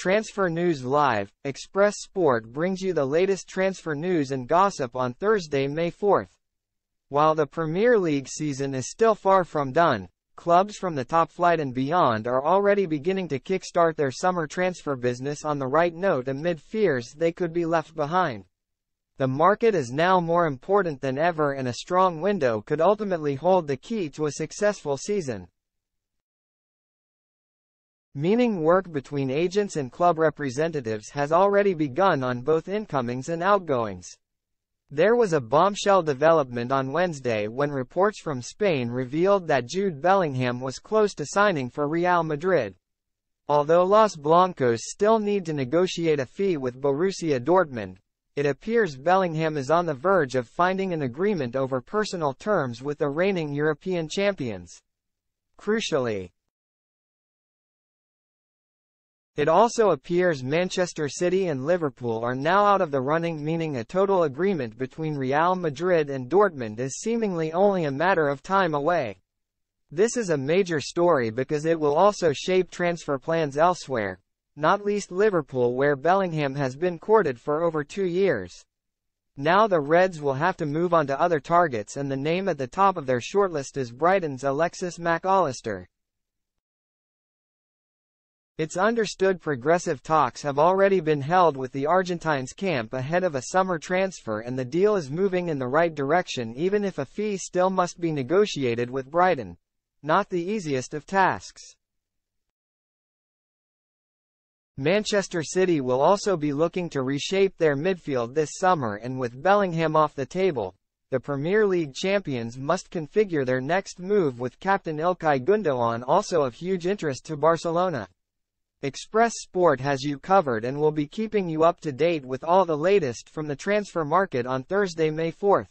Transfer News Live, Express Sport brings you the latest transfer news and gossip on Thursday, May 4th. While the Premier League season is still far from done, clubs from the top flight and beyond are already beginning to kickstart their summer transfer business on the right note amid fears they could be left behind. The market is now more important than ever and a strong window could ultimately hold the key to a successful season. Meaning work between agents and club representatives has already begun on both incomings and outgoings. There was a bombshell development on Wednesday when reports from Spain revealed that Jude Bellingham was close to signing for Real Madrid. Although Los Blancos still need to negotiate a fee with Borussia Dortmund, it appears Bellingham is on the verge of finding an agreement over personal terms with the reigning European champions. Crucially, it also appears Manchester City and Liverpool are now out of the running meaning a total agreement between Real Madrid and Dortmund is seemingly only a matter of time away. This is a major story because it will also shape transfer plans elsewhere, not least Liverpool where Bellingham has been courted for over two years. Now the Reds will have to move on to other targets and the name at the top of their shortlist is Brighton's Alexis Mac Allister. It's understood progressive talks have already been held with the Argentines camp ahead of a summer transfer and the deal is moving in the right direction even if a fee still must be negotiated with Brighton. Not the easiest of tasks. Manchester City will also be looking to reshape their midfield this summer and with Bellingham off the table, the Premier League champions must configure their next move with captain Ilkay Gundogan also of huge interest to Barcelona. Express Sport has you covered and will be keeping you up to date with all the latest from the transfer market on Thursday, May 4th.